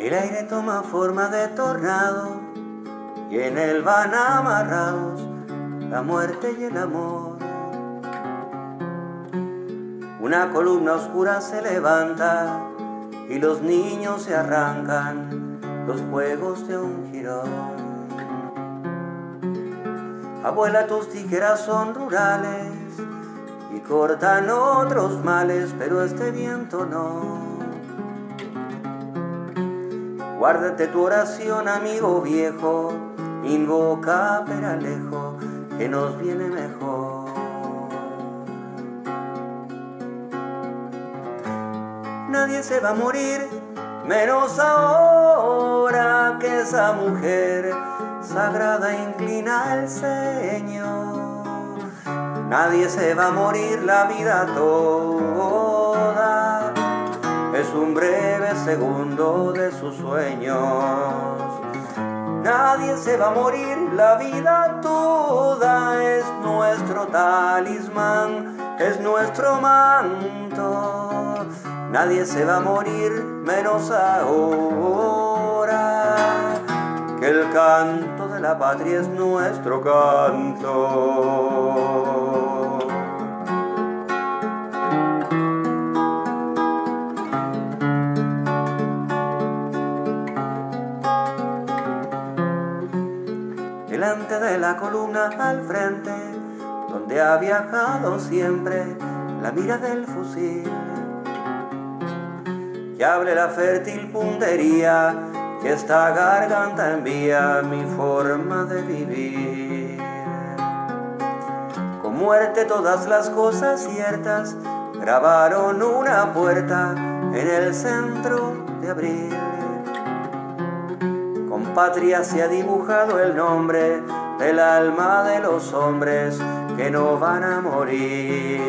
El aire toma forma de tornado y en él van amarrados la muerte y el amor. Una columna oscura se levanta y los niños se arrancan los juegos de un girón. Abuela, tus tijeras son rurales y cortan otros males, pero este viento no. Guárdate tu oración, amigo viejo, invoca peralejo, que nos viene mejor. Nadie se va a morir, menos ahora que esa mujer sagrada inclina el Señor. Nadie se va a morir la vida toda, segundo de sus sueños. Nadie se va a morir la vida toda, es nuestro talismán, es nuestro manto. Nadie se va a morir menos ahora, que el canto de la patria es nuestro canto. Delante de la columna al frente, donde ha viajado siempre la mira del fusil. Que hable la fértil puntería, que esta garganta envía mi forma de vivir. Con muerte todas las cosas ciertas grabaron una puerta en el centro de abril patria se ha dibujado el nombre del alma de los hombres que no van a morir.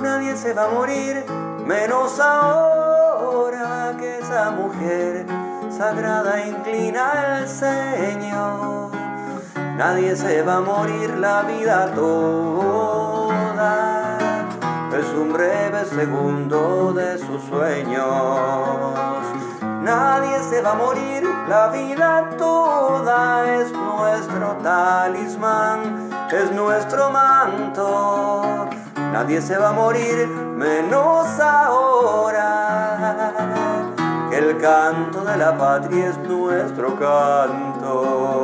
Nadie se va a morir, menos ahora que esa mujer sagrada inclina al Señor. Nadie se va a morir la vida toda un breve segundo de sus sueños. Nadie se va a morir, la vida toda es nuestro talismán, es nuestro manto. Nadie se va a morir, menos ahora. El canto de la patria es nuestro canto.